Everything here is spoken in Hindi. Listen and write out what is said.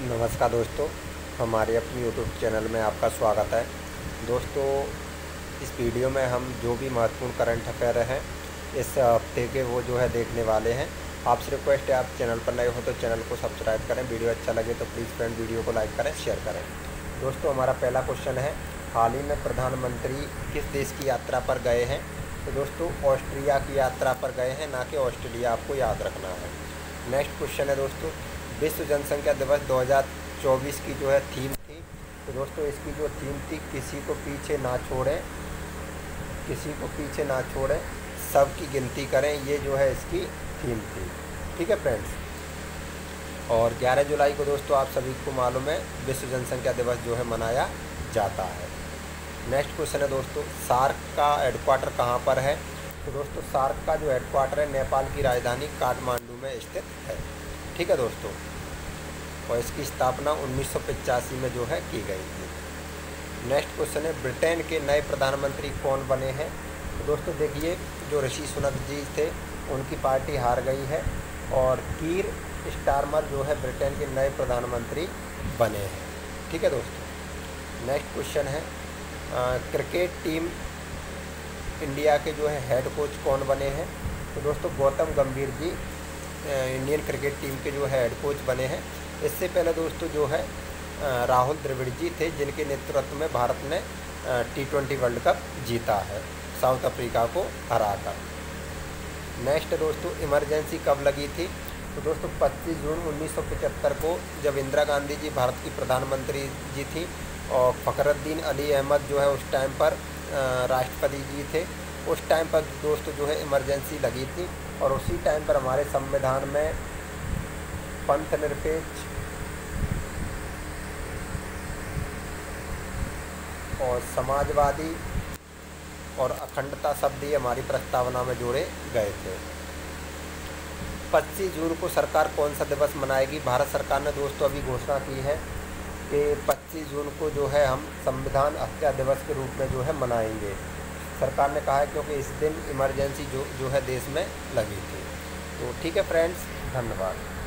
नमस्कार दोस्तों, हमारे अपनी यूट्यूब चैनल में आपका स्वागत है। दोस्तों, इस वीडियो में हम जो भी महत्वपूर्ण करंट अफेयर हैं, इस हफ़्ते के वो जो है देखने वाले हैं। आपसे रिक्वेस्ट है, आप चैनल पर नए हो तो चैनल को सब्सक्राइब करें, वीडियो अच्छा लगे तो प्लीज़ फ्रेंड वीडियो को लाइक करें शेयर करें। दोस्तों, हमारा पहला क्वेश्चन है, हाल ही में प्रधानमंत्री किस देश की यात्रा पर गए हैं? तो दोस्तों, ऑस्ट्रिया की यात्रा पर गए हैं, ना कि ऑस्ट्रेलिया, आपको याद रखना है। नेक्स्ट क्वेश्चन है दोस्तों विश्व जनसंख्या दिवस 2024 की जो है थीम थी। तो दोस्तों, इसकी जो थीम थी, किसी को पीछे ना छोड़ें, किसी को पीछे ना छोड़ें, सबकी गिनती करें, ये जो है इसकी थीम थी। ठीक है फ्रेंड्स? और 11 जुलाई को दोस्तों आप सभी को मालूम है, विश्व जनसंख्या दिवस जो है मनाया जाता है। नेक्स्ट क्वेश्चन है दोस्तों, सार्क का हेडक्वार्टर कहाँ पर है? तो दोस्तों, सार्क का जो हेडक्वार्टर है, नेपाल की राजधानी काठमांडू में स्थित है। ठीक है दोस्तों? और इसकी स्थापना उन्नीस सौ पचासी में जो है की गई थी। नेक्स्ट क्वेश्चन है ब्रिटेन के नए प्रधानमंत्री कौन बने हैं? तो दोस्तों देखिए जो ऋषि सुनक जी थे उनकी पार्टी हार गई है और कीर स्टारमर जो है ब्रिटेन के नए प्रधानमंत्री बने हैं। ठीक है दोस्तों? नेक्स्ट क्वेश्चन है आ, क्रिकेट टीम इंडिया के जो है हेड कोच कौन बने हैं? तो दोस्तों गौतम गंभीर जी इंडियन क्रिकेट टीम के जो है हेड कोच बने हैं। इससे पहले दोस्तों जो है राहुल द्रविड़ जी थे, जिनके नेतृत्व में भारत ने टी ट्वेंटी वर्ल्ड कप जीता है, साउथ अफ्रीका को हरा हराकर। नेक्स्ट दोस्तों इमरजेंसी कब लगी थी? तो दोस्तों 25 जून 1975 को जब इंदिरा गांधी जी भारत की प्रधानमंत्री जी थी और फ़खरुद्दीन अली अहमद जो है उस टाइम पर राष्ट्रपति जी थे, उस टाइम पर दोस्तों जो है इमरजेंसी लगी थी और उसी टाइम पर हमारे संविधान में पंथ निरपेक्ष और समाजवादी और अखंडता शब्द ही हमारी प्रस्तावना में जोड़े गए थे। 25 जून को सरकार कौन सा दिवस मनाएगी? भारत सरकार ने दोस्तों अभी घोषणा की है कि 25 जून को जो है हम संविधान हत्या दिवस के रूप में जो है मनाएँगे। सरकार ने कहा है क्योंकि इस दिन इमरजेंसी जो जो है देश में लगी थी। तो ठीक है फ्रेंड्स, धन्यवाद।